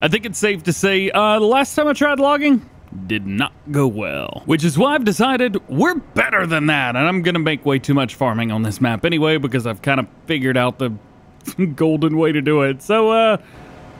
I think it's safe to say uh, the last time I tried logging did not go well. Which is why I've decided we're better than that. And I'm to make way too much farming on this map anyway because I've kind of figured out the golden way to do it. So, uh,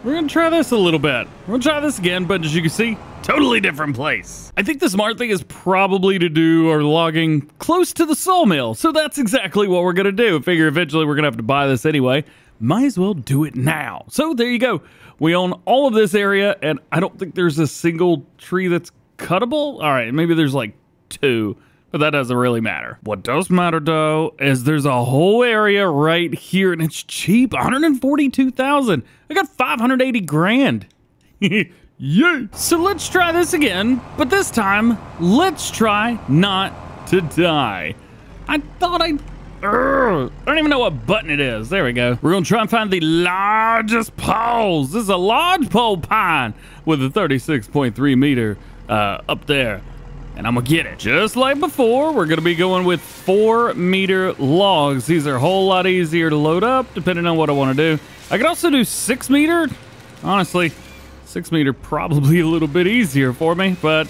we're to try this a little bit. We'll try this again, but as you can see, totally different place. I think the smart thing is probably to do our logging close to the sawmill. So that's exactly what we're to do. Figure eventually we're to have to buy this anyway. Might as well do it now. So there you go. We own all of this area, and I don't think there's a single tree that's cuttable. All right, maybe there's like two, but that doesn't really matter. What does matter, though, is there's a whole area right here, and it's cheap 142,000. I got 580 grand. Yay! So let's try this again, but this time, let's try not to die. I thought I Urgh. I don't even know what button it is. There we go. We're going to try and find the largest poles. This is a lodgepole pine with a 36.3 meter uh, up there. And I'm going to get it. Just like before, we're going to be going with 4 meter logs. These are a whole lot easier to load up depending on what I want to do. I could also do 6 meter. Honestly, 6 meter probably a little bit easier for me, but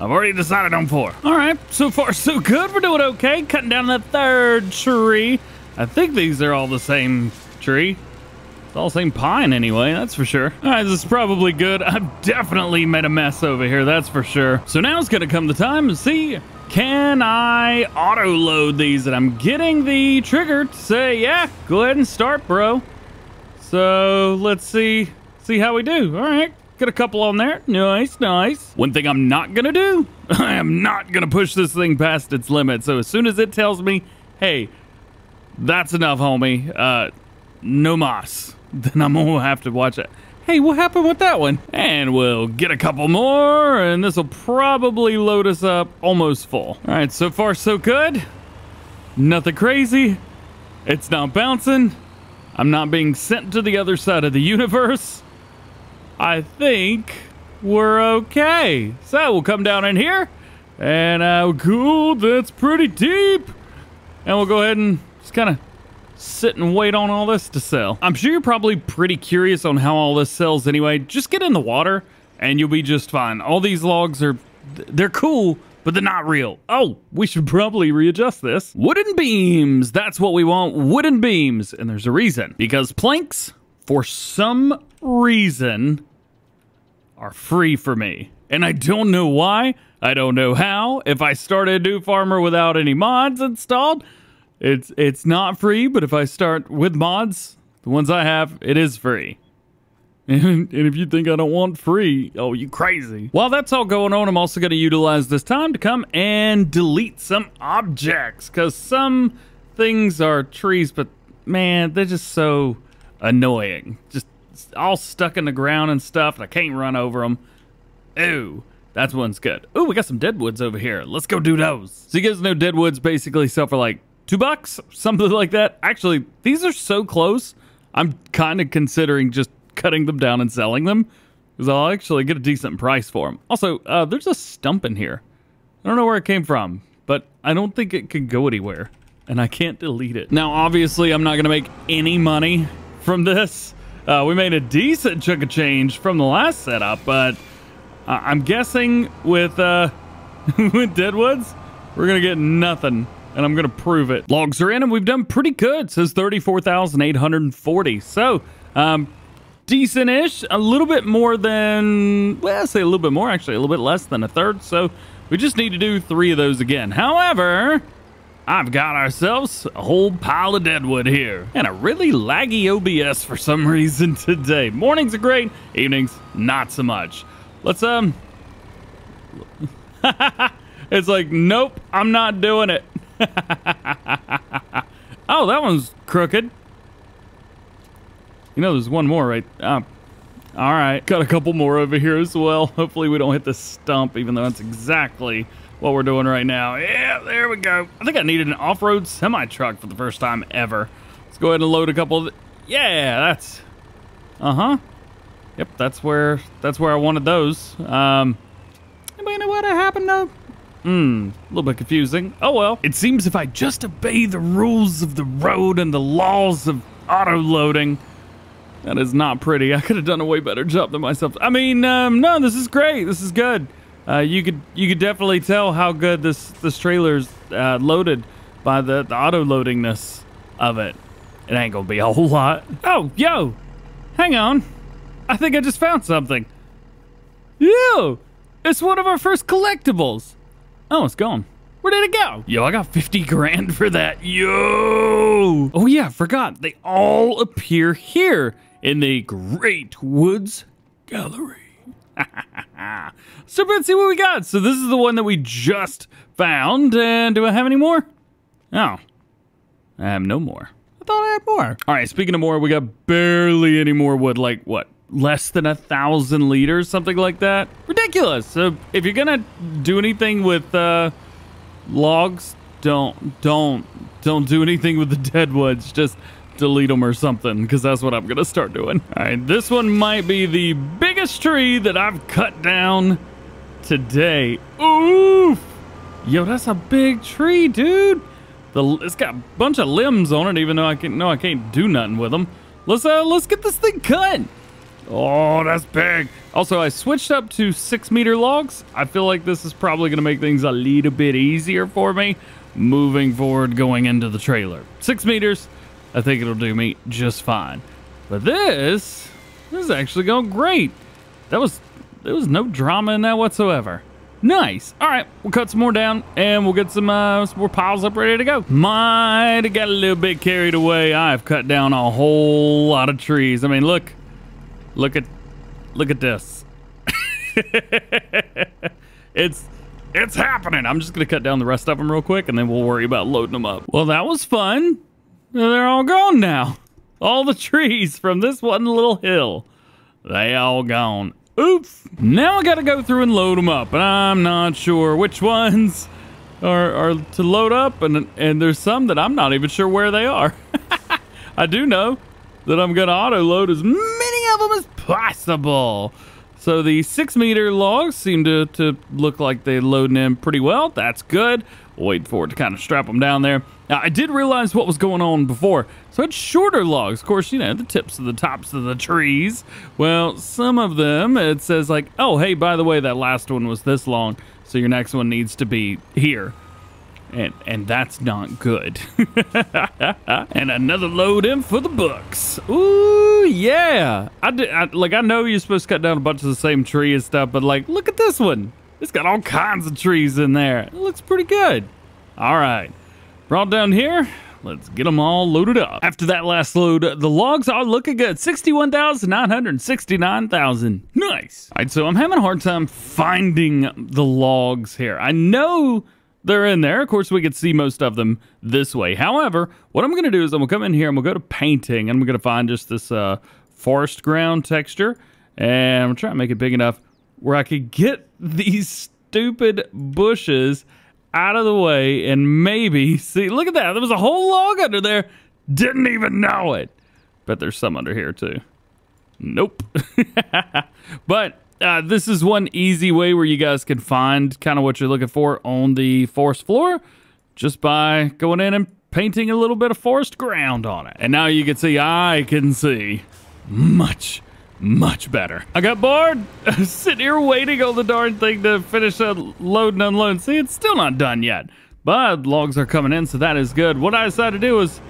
I've already decided on four. All right, so far so good. We're doing okay. Cutting down the third tree. I think these are all the same tree. It's all the same pine anyway, that's for sure. All right, this is probably good. I've definitely made a mess over here, that's for sure. So now it's gonna come the time to see, can I auto load these? And I'm getting the trigger to say, yeah, go ahead and start, bro. So let's see, see how we do. All right, Got a couple on there. Nice, nice. One thing I'm not gonna do, I am not gonna push this thing past its limit. So as soon as it tells me, hey, that's enough, homie, uh, no moss, then I'm gonna have to watch it. Hey, what happened with that one? And we'll get a couple more, and this will probably load us up almost full. All right, so far so good. Nothing crazy. It's not bouncing. I'm not being sent to the other side of the universe. I think we're okay. So we'll come down in here and uh, cool, that's pretty deep. And we'll go ahead and just kind of sit and wait on all this to sell. I'm sure you're probably pretty curious on how all this sells anyway. Just get in the water and you'll be just fine. All these logs are, they're cool, but they're not real. Oh, we should probably readjust this. Wooden beams, that's what we want, wooden beams. And there's a reason, because planks, for some reason, are free for me. And I don't know why. I don't know how. If I start a new farmer without any mods installed, it's it's not free, but if I start with mods, the ones I have, it is free. And, and if you think I don't want free, oh, you crazy. While that's all going on, I'm also going to utilize this time to come and delete some objects. Because some things are trees, but man, they're just so annoying. Just all stuck in the ground and stuff, and I can't run over them. Ooh, that one's good. Ooh, we got some deadwoods over here. Let's go do those. So you guys know deadwoods basically sell for like two bucks, something like that. Actually, these are so close. I'm kind of considering just cutting them down and selling them because I'll actually get a decent price for them. Also, uh, there's a stump in here. I don't know where it came from, but I don't think it could go anywhere and I can't delete it. Now, obviously, I'm not going to make any money from this. Uh, we made a decent chunk of change from the last setup, but uh, I'm guessing with uh, with Deadwoods, we're gonna get nothing, and I'm gonna prove it. Logs are in, and we've done pretty good. Says 34,840. So, um, decent-ish. A little bit more than, well, I say a little bit more, actually, a little bit less than a third. So, we just need to do three of those again. However, I've got ourselves a whole pile of deadwood here and a really laggy OBS for some reason today. Mornings are great, evenings not so much. Let's um It's like nope, I'm not doing it. oh, that one's crooked. You know there's one more right uh, all right, got a couple more over here as well. Hopefully we don't hit the stump even though that's exactly what we're doing right now. Yeah, there we go. I think I needed an off-road semi-truck for the first time ever. Let's go ahead and load a couple Yeah, that's... Uh-huh. Yep, that's where that's where I wanted those. Um, anybody know what happened though? Hmm, a little bit confusing. Oh well. It seems if I just obey the rules of the road and the laws of auto-loading, That is not pretty. I could have done a way better job than myself. I mean, um, no, this is great. This is good. Uh, you could you could definitely tell how good this this trailer's uh, loaded by the, the auto loadingness of it. It ain't gonna be a whole lot. Oh, yo, hang on. I think I just found something. Yo, it's one of our first collectibles. Oh, it's gone. Where did it go? Yo, I got 50 grand for that. Yo! Oh yeah, forgot. They all appear here in the Great Woods Gallery. so let's see what we got. So this is the one that we just found. And do I have any more? Oh, I have no more. I thought I had more. All right, speaking of more, we got barely any more wood. Like what? Less than a thousand liters, something like that. Ridiculous. So if you're gonna do anything with uh, logs, don't, don't, don't do anything with the dead woods. Just delete them or something, because that's what I'm gonna start doing. All right, this one might be the biggest tree that I've cut down today. Oof! Yo, that's a big tree, dude. The, it's got a bunch of limbs on it, even though I can't, no, I can't do nothing with them. Let's uh, let's get this thing cut. Oh, that's big. Also, I switched up to six meter logs. I feel like this is probably gonna make things a little bit easier for me moving forward going into the trailer. Six meters, I think it'll do me just fine. But this, this is actually going great. That was, there was no drama in that whatsoever. Nice. All right, we'll cut some more down and we'll get some, uh, some more piles up ready to go. Might have got a little bit carried away. I've cut down a whole lot of trees. I mean, look, look at, look at this. it's, it's happening. I'm just gonna cut down the rest of them real quick and then we'll worry about loading them up. Well, that was fun. They're all gone now. All the trees from this one little hill, they all gone. Oops. Now I gotta go through and load them up, and I'm not sure which ones are, are to load up, and, and there's some that I'm not even sure where they are. I do know that I'm gonna auto load as many of them as possible. So the six meter logs seem to, to look like they're loading in pretty well. That's good. Wait for it to kind of strap them down there. Now, I did realize what was going on before. So it's shorter logs. Of course, you know, the tips of the tops of the trees. Well, some of them, it says like, oh, hey, by the way, that last one was this long. So your next one needs to be here. And, and that's not good. and another load in for the books. Ooh, yeah. I, did, I like I know you're supposed to cut down a bunch of the same tree and stuff, but like, look at this one. It's got all kinds of trees in there. It looks pretty good. All right. Brought down here. Let's get them all loaded up. After that last load, the logs are looking good. 61,969,000. Nice. All right, so I'm having a hard time finding the logs here. I know they're in there. Of course, we could see most of them this way. However, what I'm going to do is I'm going to come in here. I'm going to go to painting. And I'm going to find just this uh, forest ground texture. And I'm trying to make it big enough where I could get these stupid bushes out of the way and maybe see. Look at that. There was a whole log under there. Didn't even know it. Bet there's some under here too. Nope. but uh, this is one easy way where you guys can find kind of what you're looking for on the forest floor just by going in and painting a little bit of forest ground on it. And now you can see, I can see much, much better. I got bored sitting here waiting on the darn thing to finish uh, load and unload. See, it's still not done yet, but logs are coming in, so that is good. What I decided to do is,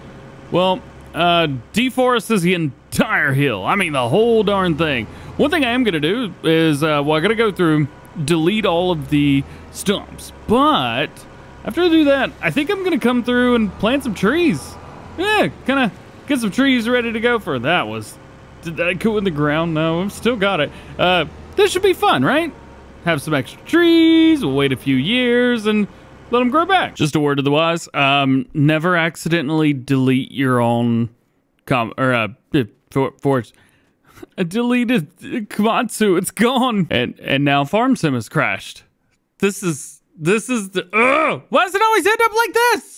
well, uh, deforest is the entire hill. I mean, the whole darn thing. One thing I am going to do is, uh, well, I got to go through, delete all of the stumps. But after I do that, I think I'm going to come through and plant some trees. Yeah, kind of get some trees ready to go for. That was, did that go in the ground? No, I've still got it. Uh, this should be fun, right? Have some extra trees, we'll wait a few years, and let them grow back. Just a word to the wise, um, never accidentally delete your own com or uh, for, for I deleted Komatsu. It's gone. And and now Farm Sim has crashed. This is this is the. Ugh! Why does it always end up like this?